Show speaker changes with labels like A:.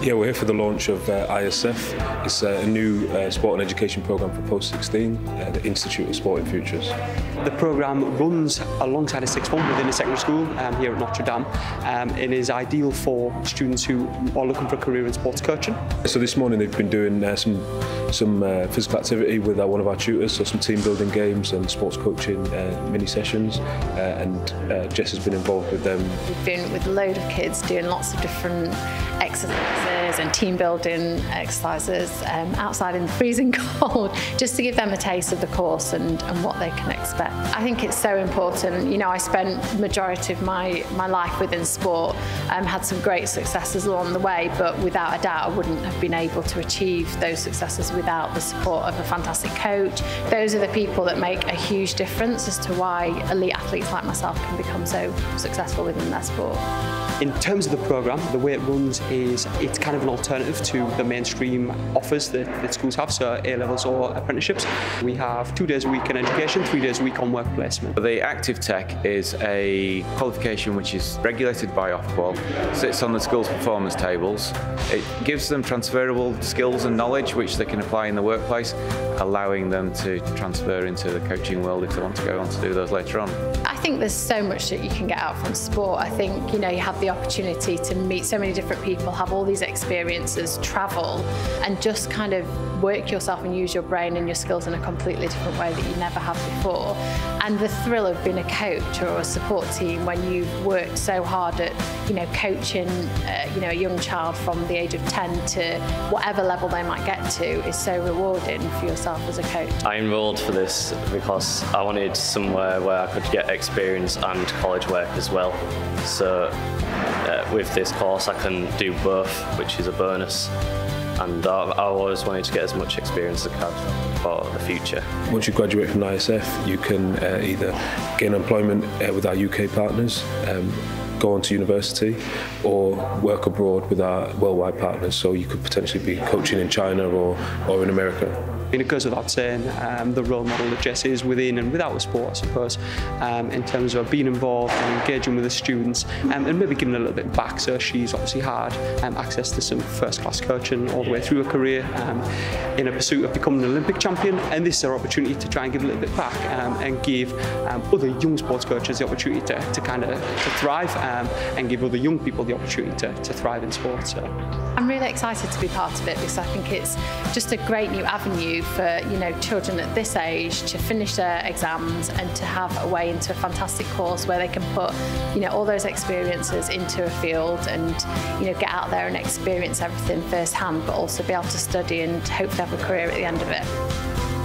A: Yeah, we're here for the launch of uh, ISF. It's uh, a new uh, sport and education programme for post-16, uh, the Institute of Sporting Futures.
B: The programme runs alongside a sixth form within a secondary school um, here at Notre Dame um, and is ideal for students who are looking for a career in sports coaching.
A: So this morning they've been doing uh, some some uh, physical activity with uh, one of our tutors, so some team building games and sports coaching uh, mini sessions uh, and uh, Jess has been involved with them.
C: We've been with a load of kids doing lots of different exercises and team building exercises um, outside in the freezing cold just to give them a taste of the course and, and what they can expect. I think it's so important. You know, I spent majority of my, my life within sport, um, had some great successes along the way, but without a doubt I wouldn't have been able to achieve those successes without the support of a fantastic coach. Those are the people that make a huge difference as to why elite athletes like myself can become so successful within their sport.
B: In terms of the programme, the way it runs is it's kind of an alternative to the mainstream offers that, that schools have, so A-levels or apprenticeships. We have two days a week in education, three days a week on work placement.
D: The Active Tech is a qualification which is regulated by Ofqual, sits on the school's performance tables. It gives them transferable skills and knowledge which they can apply in the workplace, allowing them to transfer into the coaching world if they want to go on to do those later on.
C: I think there's so much that you can get out from sport. I think, you know, you have the opportunity to meet so many different people, have all these experiences, travel, and just kind of work yourself and use your brain and your skills in a completely different way that you never have before. And the thrill of being a coach or a support team when you've worked so hard at, you know, coaching, uh, you know, a young child from the age of 10 to whatever level they might get to is so rewarding for yourself as a coach.
E: I enrolled for this because I wanted somewhere where I could get experience and college work as well. So uh, with this course I can do both, which is a bonus and I, always wanted to get as much experience as I could for the future.
A: Once you graduate from ISF, you can uh, either gain employment uh, with our UK partners, um, go on to university, or work abroad with our worldwide partners. So you could potentially be coaching in China or, or in America.
B: And it goes without saying um, the role model that Jess is within and without the sport, I suppose, um, in terms of being involved and engaging with the students um, and maybe giving a little bit back. So she's obviously had um, access to some first-class coaching all the way through her career um, in a pursuit of becoming an Olympic champion. And this is her opportunity to try and give a little bit back um, and give other young sports coaches the opportunity to, to kind of to thrive and give other young people the opportunity to, to thrive in sport. So.
C: I'm really excited to be part of it because I think it's just a great new avenue for you know children at this age to finish their exams and to have a way into a fantastic course where they can put you know all those experiences into a field and you know get out there and experience everything firsthand but also be able to study and hopefully have a career at the end of it.